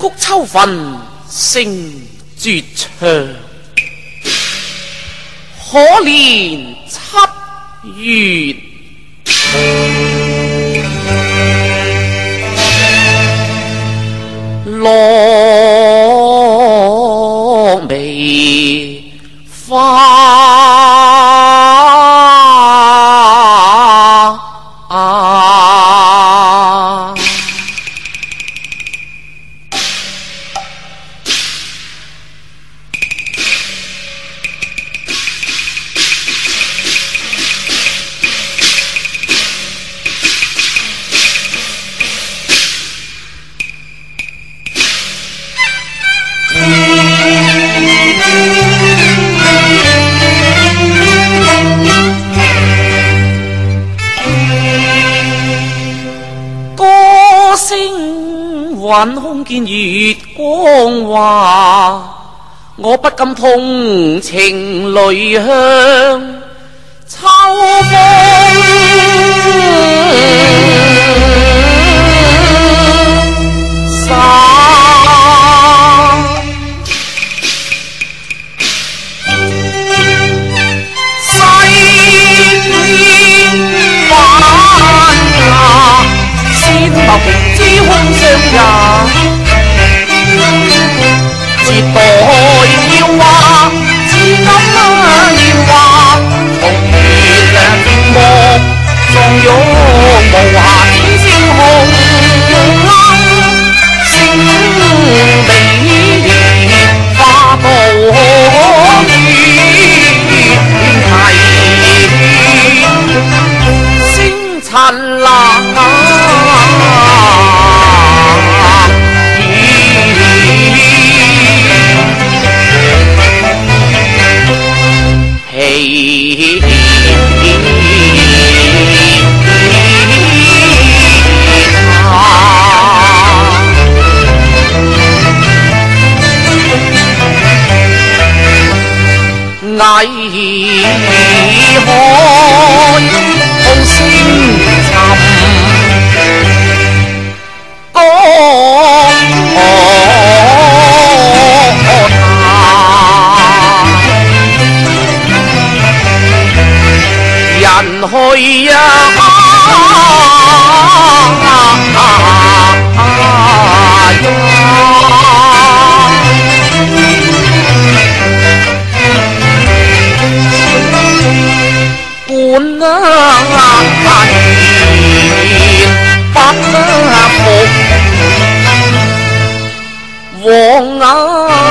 曲秋分胜绝唱，可怜七月。落晚空见月光华，我不禁痛情泪向秋风 عليه 去呀。管啊言不服，王啊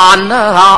านหา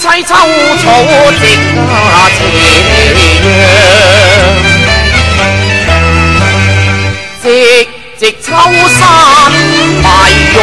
凄秋草夕啊斜阳，寂寂秋山埋玉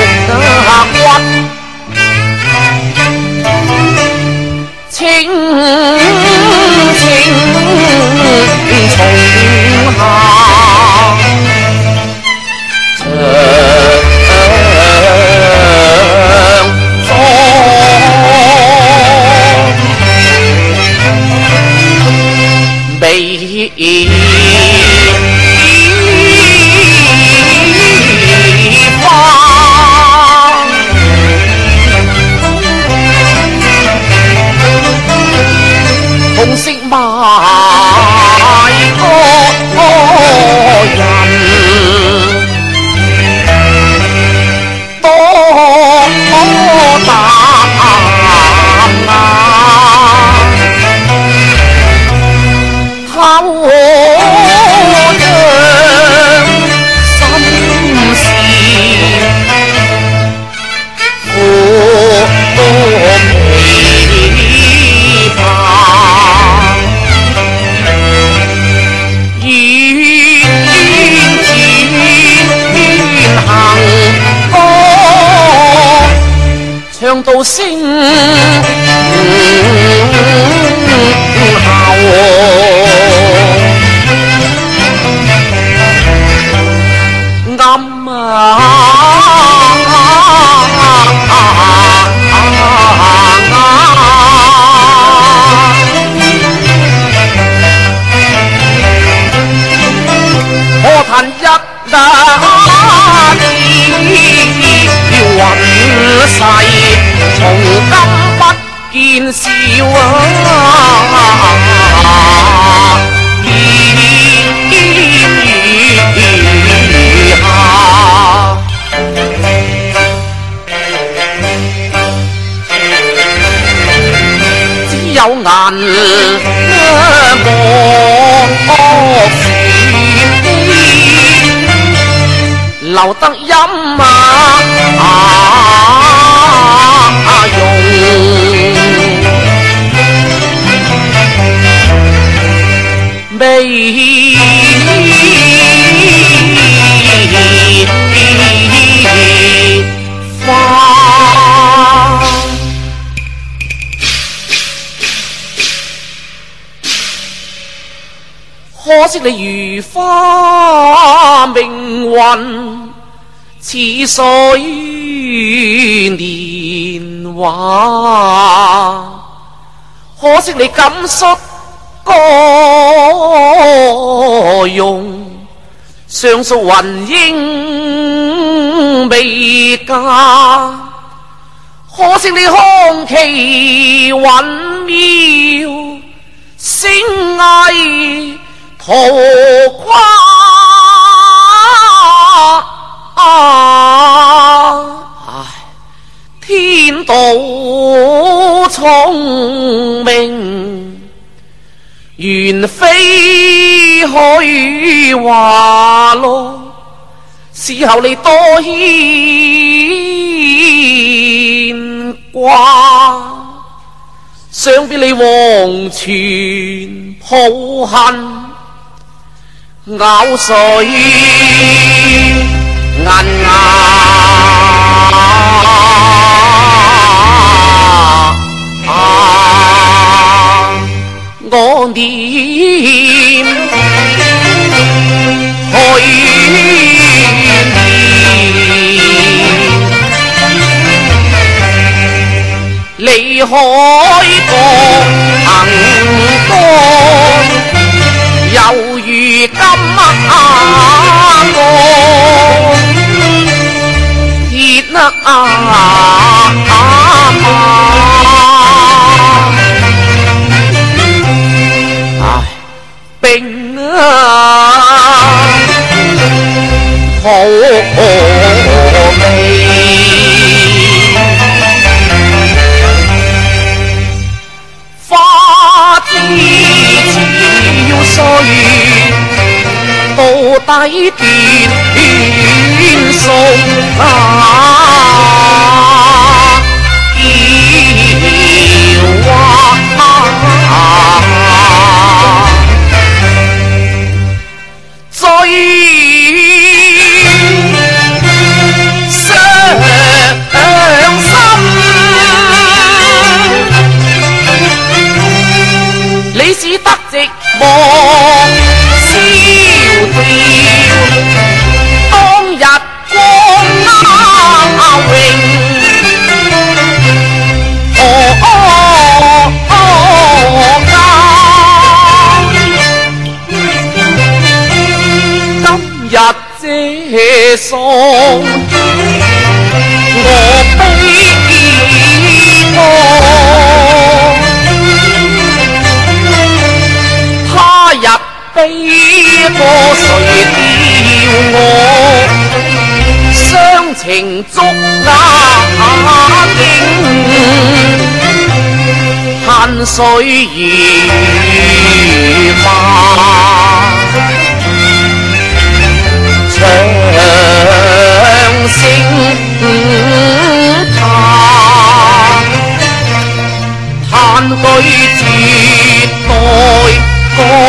唱到聲效。暗啊，可嘆一打天雲世，從今不見笑啊！雨下。只有銀幕是留得音啊用，梅花。可惜你如花命运似水年话，可惜你敢率歌容，上述云英未嫁。可惜你空奇云妙，星艺桃花。天道聰明，原非虛話咯。事后你多牵挂，想必你黃泉抱恨。咬碎银牙，点去年離開過行多。犹如今我鐵啊！到底斷送啊！日這喪，我？悲歌。他日悲歌誰料我？伤情捉那經，恨水如嘆句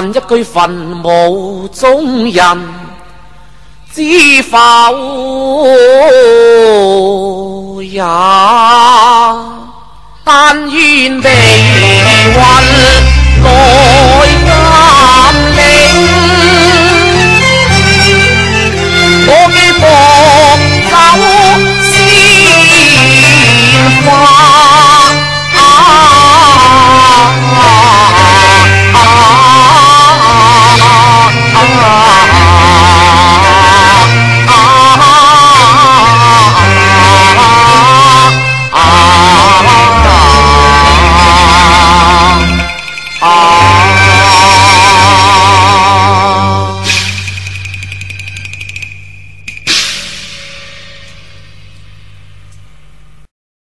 问一句坟墓中人知否也？但愿地魂来鉴领，我。